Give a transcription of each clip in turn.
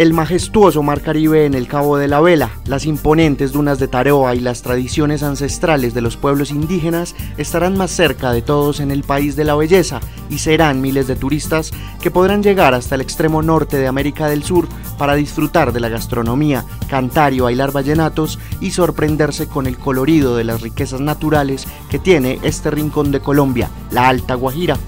El majestuoso Mar Caribe en el Cabo de la Vela, las imponentes dunas de Taroa y las tradiciones ancestrales de los pueblos indígenas estarán más cerca de todos en el país de la belleza y serán miles de turistas que podrán llegar hasta el extremo norte de América del Sur para disfrutar de la gastronomía, cantar y bailar vallenatos y sorprenderse con el colorido de las riquezas naturales que tiene este rincón de Colombia, la Alta Guajira.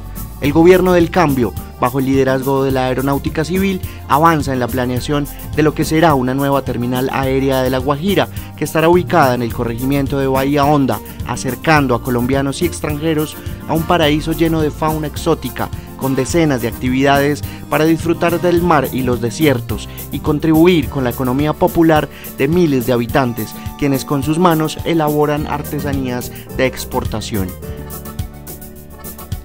El gobierno del cambio bajo el liderazgo de la Aeronáutica Civil, avanza en la planeación de lo que será una nueva terminal aérea de La Guajira, que estará ubicada en el corregimiento de Bahía Honda, acercando a colombianos y extranjeros a un paraíso lleno de fauna exótica, con decenas de actividades para disfrutar del mar y los desiertos y contribuir con la economía popular de miles de habitantes, quienes con sus manos elaboran artesanías de exportación.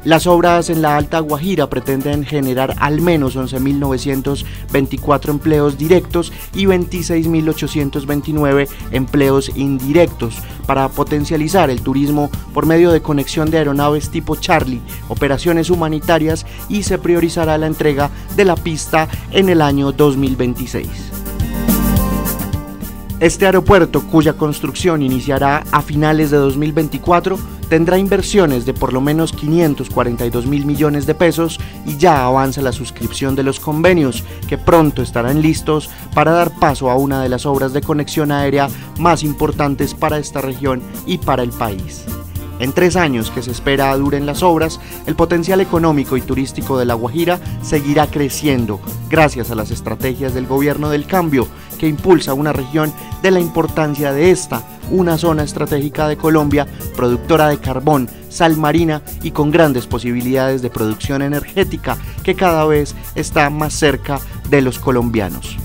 Las obras en la Alta Guajira pretenden generar al menos 11.924 empleos directos y 26.829 empleos indirectos para potencializar el turismo por medio de conexión de aeronaves tipo Charlie, operaciones humanitarias y se priorizará la entrega de la pista en el año 2026. Este aeropuerto, cuya construcción iniciará a finales de 2024, tendrá inversiones de por lo menos 542 mil millones de pesos y ya avanza la suscripción de los convenios que pronto estarán listos para dar paso a una de las obras de conexión aérea más importantes para esta región y para el país. En tres años que se espera duren las obras, el potencial económico y turístico de La Guajira seguirá creciendo gracias a las estrategias del gobierno del cambio que impulsa una región de la importancia de esta, una zona estratégica de Colombia, productora de carbón, sal marina y con grandes posibilidades de producción energética que cada vez está más cerca de los colombianos.